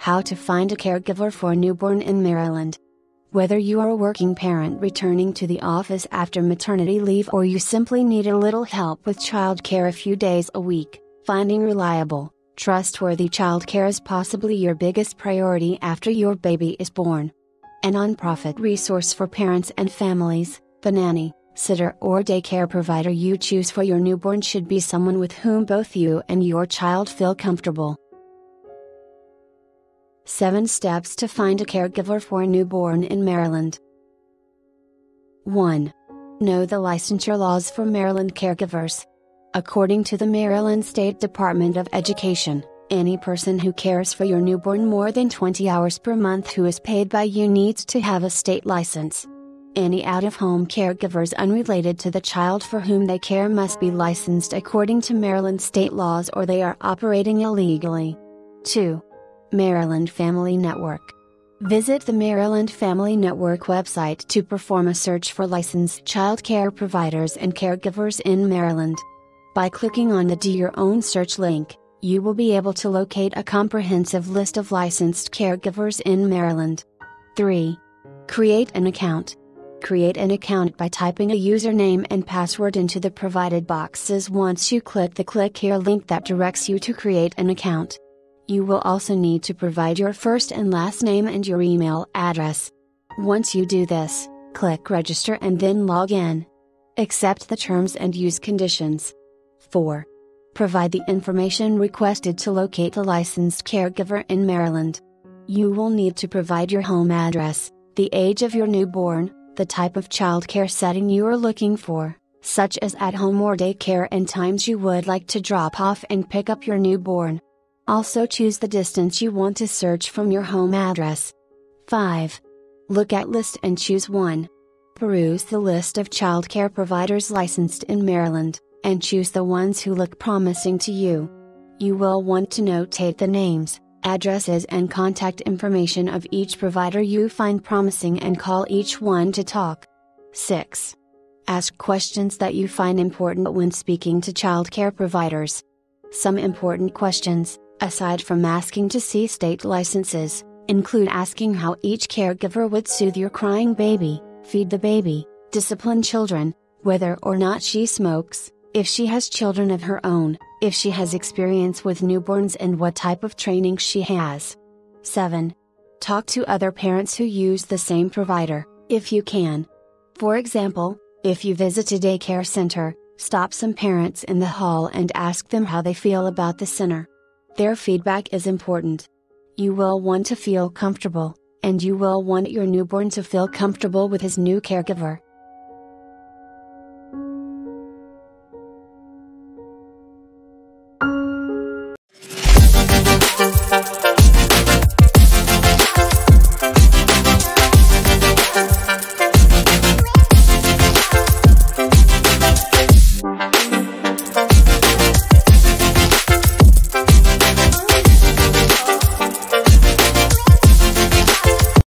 How to find a caregiver for a newborn in Maryland. Whether you are a working parent returning to the office after maternity leave or you simply need a little help with childcare a few days a week, finding reliable, trustworthy childcare is possibly your biggest priority after your baby is born. A nonprofit resource for parents and families, the nanny, sitter, or daycare provider you choose for your newborn should be someone with whom both you and your child feel comfortable. 7 Steps to Find a Caregiver for a Newborn in Maryland. 1. Know the licensure laws for Maryland caregivers. According to the Maryland State Department of Education, any person who cares for your newborn more than 20 hours per month who is paid by you needs to have a state license. Any out of home caregivers unrelated to the child for whom they care must be licensed according to Maryland state laws or they are operating illegally. 2. Maryland Family Network. Visit the Maryland Family Network website to perform a search for licensed child care providers and caregivers in Maryland. By clicking on the Do Your Own search link, you will be able to locate a comprehensive list of licensed caregivers in Maryland. 3. Create an account. Create an account by typing a username and password into the provided boxes once you click the Click Here link that directs you to create an account. You will also need to provide your first and last name and your email address. Once you do this, click Register and then log in. Accept the terms and use conditions. 4. Provide the information requested to locate a licensed caregiver in Maryland. You will need to provide your home address, the age of your newborn, the type of childcare setting you are looking for, such as at home or daycare, and times you would like to drop off and pick up your newborn. Also choose the distance you want to search from your home address. 5. Look at list and choose one. Peruse the list of childcare providers licensed in Maryland, and choose the ones who look promising to you. You will want to notate the names, addresses, and contact information of each provider you find promising and call each one to talk. 6. Ask questions that you find important when speaking to childcare providers. Some important questions aside from asking to see state licenses, include asking how each caregiver would soothe your crying baby, feed the baby, discipline children, whether or not she smokes, if she has children of her own, if she has experience with newborns and what type of training she has. 7. Talk to other parents who use the same provider, if you can. For example, if you visit a daycare center, stop some parents in the hall and ask them how they feel about the center. Their feedback is important. You will want to feel comfortable, and you will want your newborn to feel comfortable with his new caregiver.